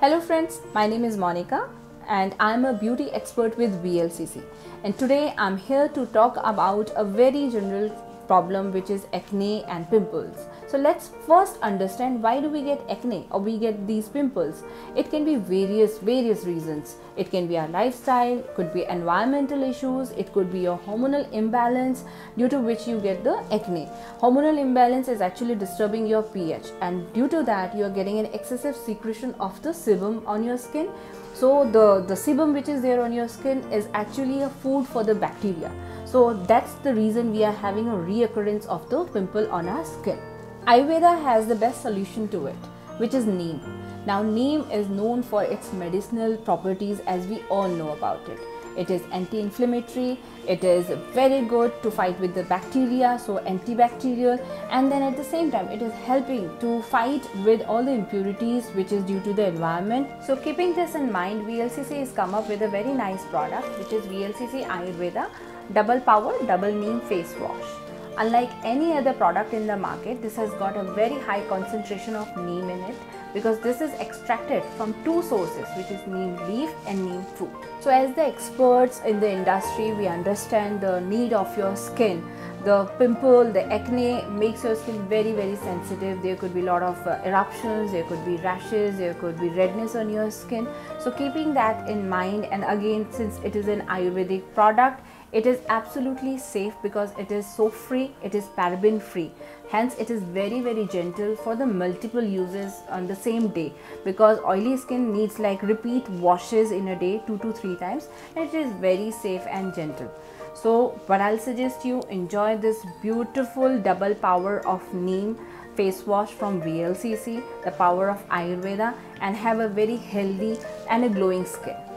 Hello friends, my name is Monica and I'm a beauty expert with VLCC. And today I'm here to talk about a very general problem which is acne and pimples. So let's first understand why do we get acne or we get these pimples. It can be various various reasons. It can be our lifestyle, could be environmental issues, it could be your hormonal imbalance due to which you get the acne. Hormonal imbalance is actually disturbing your pH and due to that you are getting an excessive secretion of the sebum on your skin. So the the sebum which is there on your skin is actually a food for the bacteria. So that's the reason we are having a reoccurrence of the pimple on our skin. Ayurveda has the best solution to it, which is neem. Now, neem is known for its medicinal properties as we all know about it. It is anti inflammatory, it is very good to fight with the bacteria, so antibacterial, and then at the same time, it is helping to fight with all the impurities which is due to the environment. So, keeping this in mind, VLCC has come up with a very nice product which is VLCC Ayurveda Double Power Double Neem Face Wash. Unlike any other product in the market, this has got a very high concentration of neem in it because this is extracted from two sources which is neem leaf and neem fruit. So as the experts in the industry, we understand the need of your skin. The pimple, the acne makes your skin very very sensitive. There could be a lot of uh, eruptions, there could be rashes, there could be redness on your skin. So keeping that in mind and again since it is an Ayurvedic product, it is absolutely safe because it is soap free it is paraben free hence it is very very gentle for the multiple uses on the same day because oily skin needs like repeat washes in a day two to three times and it is very safe and gentle so what i'll suggest you enjoy this beautiful double power of neem face wash from VLCC, the power of Ayurveda, and have a very healthy and a glowing skin.